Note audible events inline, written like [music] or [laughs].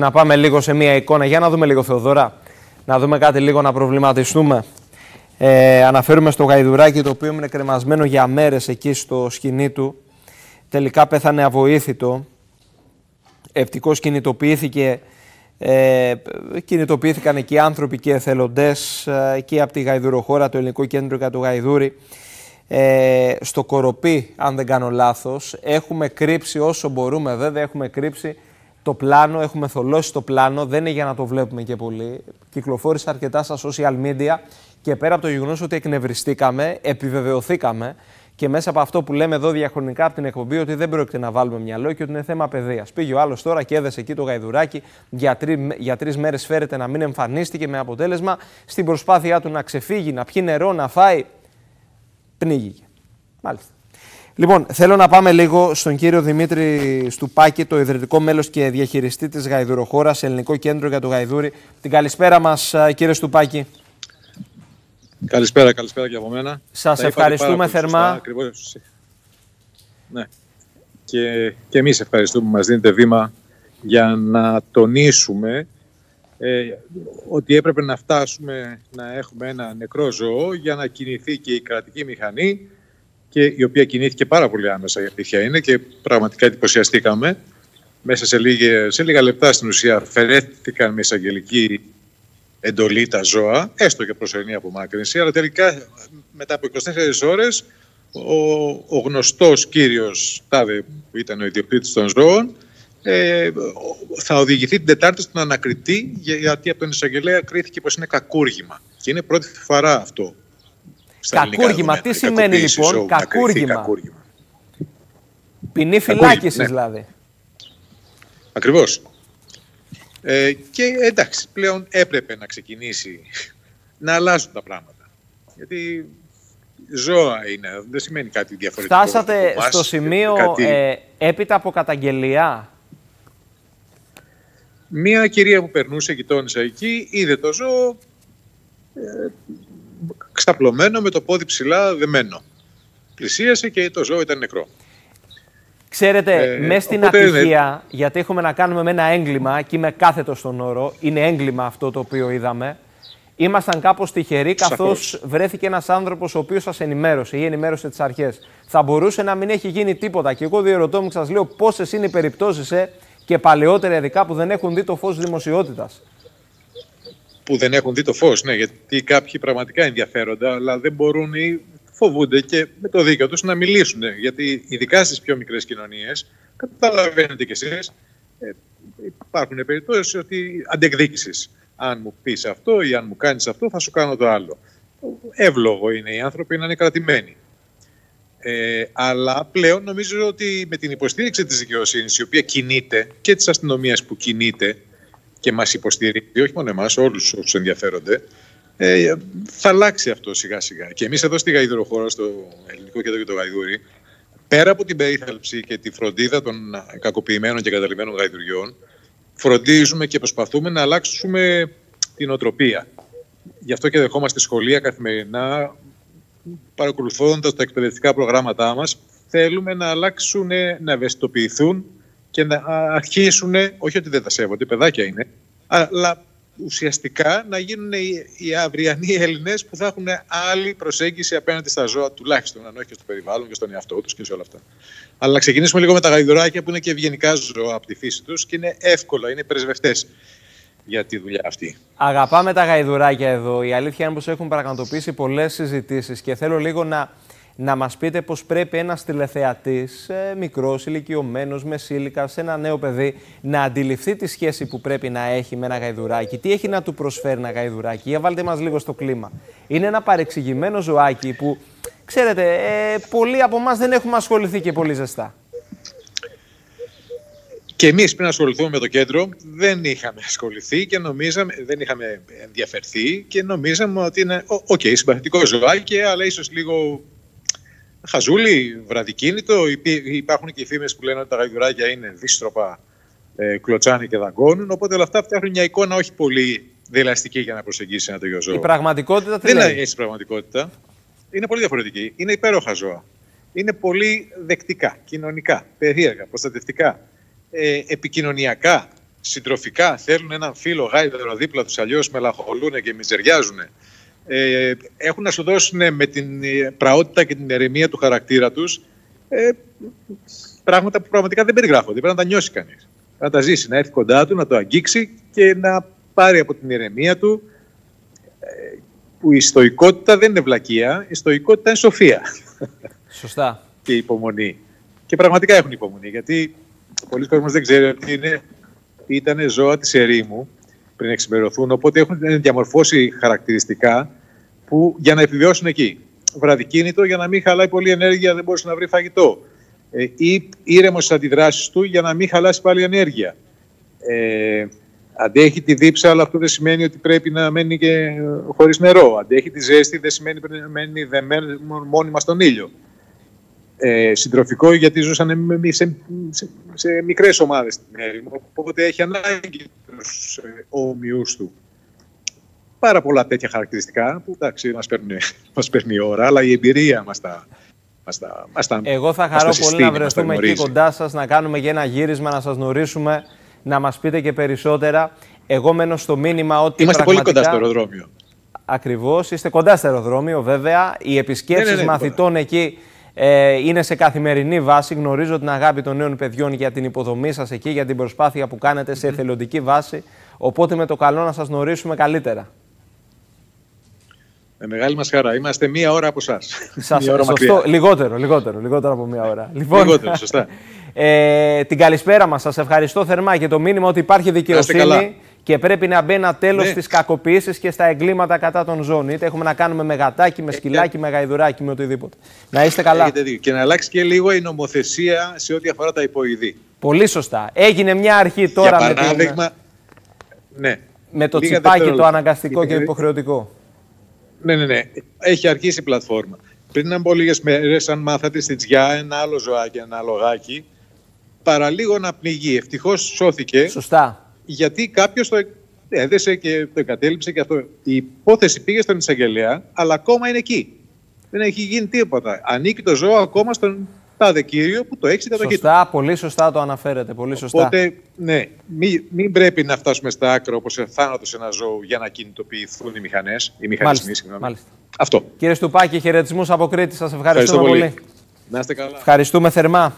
Να πάμε λίγο σε μία εικόνα. Για να δούμε λίγο, Θεοδώρα. Να δούμε κάτι λίγο να προβληματιστούμε. Ε, αναφέρουμε στο γαϊδουράκι το οποίο είναι κρεμασμένο για μέρες εκεί στο σκηνή του. Τελικά πέθανε αβοήθητο. Ευτυχώς κινητοποιήθηκε, ε, κινητοποιήθηκαν εκεί άνθρωποι και εθελοντές ε, εκεί από τη Γαϊδουροχώρα, το ελληνικό κέντρο για το Γαϊδούρι. Ε, στο Κοροπή, αν δεν κάνω λάθος, έχουμε κρύψει όσο μπορούμε βέβαια, έχουμε κρύψει το πλάνο, έχουμε θολώσει το πλάνο, δεν είναι για να το βλέπουμε και πολύ. Κυκλοφόρησε αρκετά στα social media και πέρα από το γεγονός ότι εκνευριστήκαμε, επιβεβαιωθήκαμε και μέσα από αυτό που λέμε εδώ διαχρονικά από την εκπομπή ότι δεν πρόκειται να βάλουμε μυαλό και ότι είναι θέμα παιδείας. Πήγε ο άλλος τώρα και έδεσε εκεί το γαϊδουράκι, για, τρει, για τρεις μέρες φέρεται να μην εμφανίστηκε με αποτέλεσμα στην προσπάθειά του να ξεφύγει, να πιει νερό, να φάει. Πνίγηκε. Μάλιστα. Λοιπόν, θέλω να πάμε λίγο στον κύριο Δημήτρη Στουπάκη, το ιδρυτικό μέλος και διαχειριστή της Γαϊδουροχώρας, Ελληνικό Κέντρο για το Γαϊδούρι. Την καλησπέρα μας, κύριε Στουπάκη. Καλησπέρα, καλησπέρα και από μένα. Σας ευχαριστούμε θερμά. ακριβώς. Ναι. Και, και εμείς ευχαριστούμε που μας δίνετε βήμα για να τονίσουμε ε, ότι έπρεπε να φτάσουμε να έχουμε ένα νεκρό ζώο για να κινηθεί και η κρατική μηχανή και η οποία κινήθηκε πάρα πολύ άμεσα η αλήθεια είναι και πραγματικά εντυπωσιαστήκαμε. Μέσα σε, λίγε, σε λίγα λεπτά στην ουσία αφαιρέθηκαν με εισαγγελική εντολή τα ζώα, έστω και προσωρινή απομάκρυνση, αλλά τελικά μετά από 24 ώρες ο, ο γνωστός κύριος Τάδε που ήταν ο ιδιοκτήτης των ζώων ε, θα οδηγηθεί την Τετάρτη στον ανακριτή γιατί από τον εισαγγελέα κρίθηκε πως είναι κακούργημα. Και είναι πρώτη φορά αυτό Κακούργημα. Τι σημαίνει λοιπόν κακούργημα; κακούργημα. Ποινή φυλάκισης ναι. δηλαδή. Ακριβώς. Ε, και εντάξει, πλέον έπρεπε να ξεκινήσει να αλλάζουν τα πράγματα. Γιατί ζώα είναι, δεν σημαίνει κάτι διαφορετικό. Φτάσατε στο σημείο ε, έπειτα από καταγγελία; Μία κυρία που περνούσε γειτόνισσα εκεί, είδε το ζώο, ε, ξαπλωμένο με το πόδι ψηλά δεμένο. Πλησίασε και το ζώο ήταν νεκρό. Ξέρετε, ε, μέσα στην ατυχία, γιατί έχουμε να κάνουμε με ένα έγκλημα και είμαι κάθετος στον όρο, είναι έγκλημα αυτό το οποίο είδαμε. Ήμασταν κάπως τυχεροί καθώς βρέθηκε ένας άνθρωπος ο οποίος σας ενημέρωσε ή ενημέρωσε τις αρχές. Θα μπορούσε να μην έχει γίνει τίποτα και εγώ διερωτώ μου και σας λέω πόσες είναι οι περιπτώσεις ε, και παλαιότερα ειδικά που δεν έχουν δει το φως δημοσιότητας που δεν έχουν δει το φως, ναι, γιατί κάποιοι πραγματικά ενδιαφέρονται, αλλά δεν μπορούν ή φοβούνται και με το δίκαιο τους να μιλήσουν. Ναι, γιατί ειδικά στις πιο μικρές κοινωνίες, καταλαβαίνετε κι εσείς, ε, υπάρχουν περιπτώσεις ότι αντεκδίκησης. Αν μου πεις αυτό ή αν μου κάνεις αυτό, θα σου κάνω το άλλο. Εύλογο είναι οι άνθρωποι να είναι κρατημένοι. Ε, αλλά πλέον νομίζω ότι με την υποστήριξη της δικαιοσύνης, η οποία κινείται και της αστυνομίας που κινείται, και μας υποστηρίζει, όχι μόνο εμάς, όλους όσους ενδιαφέρονται, ε, θα αλλάξει αυτό σιγά σιγά. Και εμείς εδώ στη Γαϊδουροχώρα, στο Ελληνικό Κέντρο για το Γαϊδούρι, πέρα από την περίθαλψη και τη φροντίδα των κακοποιημένων και καταλημμένων γαϊδουριών, φροντίζουμε και προσπαθούμε να αλλάξουμε την οτροπία. Γι' αυτό και δεχόμαστε σχολεία καθημερινά, παρακολουθώντας τα εκπαιδευτικά προγράμματά μας, θέλουμε να αλλάξουν, να ευαισθητοποιηθούν και να αρχίσουν, όχι ότι δεν τα σέβονται, παιδάκια είναι, αλλά ουσιαστικά να γίνουν οι, οι αυριανοί Έλληνες που θα έχουν άλλη προσέγγιση απέναντι στα ζώα, τουλάχιστον, αν όχι και στο περιβάλλον και στον εαυτό τους και σε όλα αυτά. Αλλά να ξεκινήσουμε λίγο με τα γαϊδουράκια που είναι και ευγενικά ζώα από τη φύση τους και είναι εύκολα, είναι πρεσβευτές για τη δουλειά αυτή. Αγαπάμε τα γαϊδουράκια εδώ. Η αλήθεια είναι πως έχουν πραγματοποιήσει πολλές συζητήσεις και θέλω λίγο να να μας πείτε πώς πρέπει ένας τηλεθεατής, ε, μικρός, ηλικιωμένος, μεσήλικας, ένα νέο παιδί, να αντιληφθεί τη σχέση που πρέπει να έχει με ένα γαϊδουράκι. Τι έχει να του προσφέρει ένα γαϊδουράκι; Για βάλτε μας λίγο στο κλίμα. Είναι ένα παρεξηγημένο ζωάκι που, ξέρετε, ε, πολλοί από εμάς δεν έχουμε ασχοληθεί και πολύ ζεστά. Και εμείς πριν ασχοληθούμε με το κέντρο δεν είχαμε ασχοληθεί και νομίζαμε, δεν είχαμε ενδιαφερθεί και νομίζαμε ότι είναι OK, okay, συμπαθητικό ζωάκι, αλλά ίσως λίγο χαζούλι, βραδικίνητο. Υπάρχουν και οι φήμες που λένε ότι τα γαϊδουράκια είναι δίστροπα, ε, κλωτσάνε και δαγκώνουν. Οπότε όλα αυτά φτιάχνουν μια εικόνα όχι πολύ δελαστική για να προσεγγίσει ένα τέτοιο ζώο. Η πραγματικότητα τι Δεν είναι έτσι η πραγματικότητα. Είναι πολύ διαφορετική. Είναι υπέροχα ζώα. Είναι πολύ δεκτικά, κοινωνικά, περίεργα, προστατευτικά, ε, επικοινωνιακά. συντροφικά θέλουν έναν φίλο γάιδερο δίπλα τους, αλλιώς μελαγχολούν και μιζεριάζουν, ε, έχουν να σου δώσουν με την πραότητα και την ερεμία του χαρακτήρα τους ε, πράγματα που πραγματικά δεν περιγράφονται. Πρέπει να τα νιώσει κανείς. Να τα ζήσει, να έρθει κοντά του, να το αγγίξει και να πάρει από την ηρεμία του ε, που η στοικότητα δεν είναι βλακεία, η στοικότητα είναι σοφία. Σωστά. [laughs] και υπομονή. Και πραγματικά έχουν υπομονή, γιατί πολλοί κόσμοι δεν ξέρει ότι είναι, ήταν ζώα της ερήμου πριν εξημερωθούν, οπότε έχουν διαμορφώσει χαρακτηριστικά που για να επιβιώσουν εκεί. Βραδικίνητο για να μην χαλάει πολύ ενέργεια, δεν μπορούσε να βρει φαγητό. Ε, ή ήρεμος στις αντιδράσεις του για να μην χαλάσει πάλι ενέργεια. Ε, αντέχει τη δίψα, αλλά αυτό δεν σημαίνει ότι πρέπει να μένει και χωρίς νερό. Αντέχει τη ζέστη, δεν σημαίνει ότι πρέπει να μένει δεμένο μόνιμα στον ήλιο. Ε, συντροφικό γιατί ζούσαν σε, σε, σε μικρές ομάδες στην έρημο, οπότε έχει ανάγκη τους ε, όμοιους του. Πάρα πολλά τέτοια χαρακτηριστικά που εντάξει μας παίρνει, μας παίρνει η ώρα, αλλά η εμπειρία μας τα, μας τα, μας τα Εγώ θα χαρώ πολύ να βρεθούμε εκεί κοντά σας, να κάνουμε και ένα γύρισμα, να σας γνωρίσουμε, να μας πείτε και περισσότερα. Εγώ μένω στο μήνυμα ότι Είμαστε πραγματικά... πολύ κοντά στο αεροδρόμιο. Ακριβώς, είστε κοντά στο αεροδρόμιο βέβαια. Οι επισκέψεις ναι, ναι, ναι, μαθητών εκεί ε, είναι σε καθημερινή βάση. Γνωρίζω την αγάπη των νέων παιδιών για την υποδομή σας εκεί, για την προσπάθεια που κάνετε σε εθελοντική βάση. Οπότε με το καλό να σας γνωρίσουμε καλύτερα. Με μεγάλη μας χαρά. Είμαστε μία ώρα από εσά. Σας, σωστό. Λιγότερο, λιγότερο, λιγότερο από μία ώρα. Λοιπόν, λιγότερο, σωστά. Ε, την καλησπέρα μας. Σας ευχαριστώ θερμά για το μήνυμα ότι υπάρχει δικαιοσύνη και πρέπει να μπει ένα τέλος ναι. στις κακοποιήσεις και στα εγκλήματα κατά των ζώων. Είτε έχουμε να κάνουμε με γατάκι, με ε, σκυλάκι, με γαϊδουράκι, με οτιδήποτε. Να είστε καλά. Και να αλλάξει και λίγο η νομοθεσία σε ό,τι αφορά τα υποειδή. Πολύ σωστά. Έγινε μια αρχή τώρα Για παράδειγμα, με, την... ναι. με το Λίγα τσιπάκι το αναγκαστικό και υποχρεωτικό. Ναι, ναι, ναι. Έχει αρχίσει η πλατφόρμα. Πριν από λίγες μέρες, αν μάθατε στη Τζιά ένα άλλο ζωάκι, ένα άλλο γάκι, παραλίγο να πνιγεί. Ευτυχώς σώθηκε. Σωστά γιατί κάποιος το έδεσε και το εγκατέλειψε και αυτό. Η υπόθεση πήγε στον εισαγγελέα, αλλά ακόμα είναι εκεί. Δεν έχει γίνει τίποτα. Ανήκει το ζώο ακόμα στον τάδε κύριο που το έχει κατοχή Σωστά, πολύ σωστά το αναφέρετε. Πολύ σωστά. Οπότε, ναι, μην, μην πρέπει να φτάσουμε στα άκρα όπως θάνατος ένα ζώο για να κινητοποιηθούν οι μηχανές. Οι μηχανισμοί, συγγνώμη. Μάλιστα. Αυτό. Κύριε Στουπάκη, χαιρετισμούς από Κρήτη. Σας ευχαριστούμε ευχαριστώ πολύ. πολύ. Να είστε καλά. Ευχαριστούμε θερμά.